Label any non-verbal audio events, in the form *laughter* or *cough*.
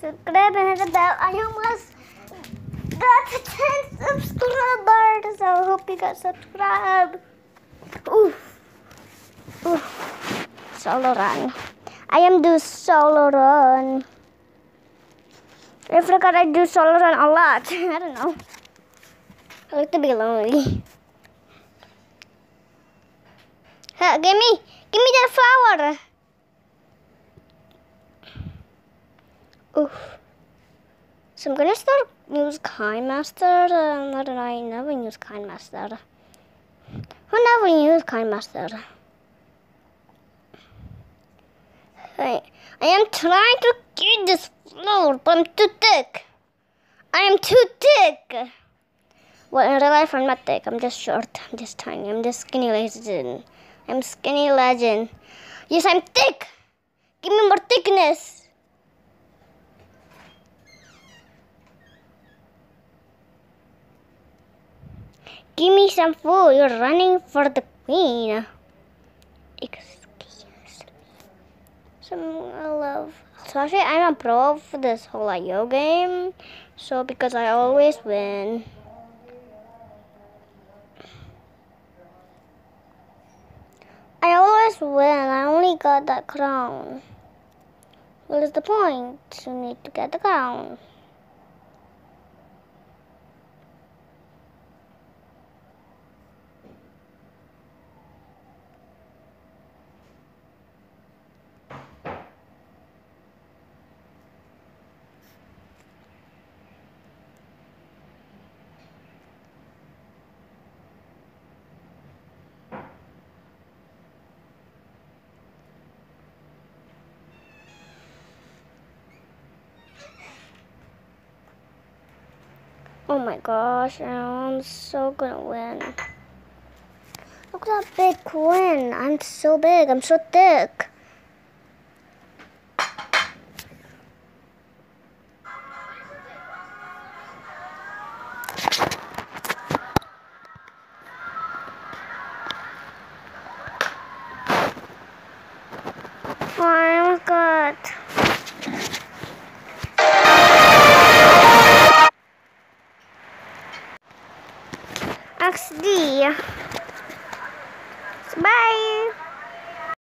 Subscribe and hit the bell. I almost got to 10 subscribers. I hope you guys subscribe. Oof. Oof. Solo run. I am do solo run. I forgot I do solo run a lot. *laughs* I don't know. I like to be lonely. Huh, give me, give me that flower. Oof. So I'm gonna start use Kind Master. Uh, I know, I never use Kind Master. Who never use Kind Master? I, I am trying to get this floor, but I'm too thick. I am too thick. Well, in real life, I'm not thick. I'm just short. I'm just tiny. I'm just skinny legend. I'm skinny legend. Yes, I'm thick. Give me more thickness. Give me some food. You're running for the queen. Excuse me. Some love. So actually, I'm a pro for this Hole.io game. So because I always win. I always win. I only got that crown. What is the point? You need to get the crown. Oh my gosh, I'm so gonna win. Look at that big coin. I'm so big. I'm so thick. Oh my god. XD. Bye.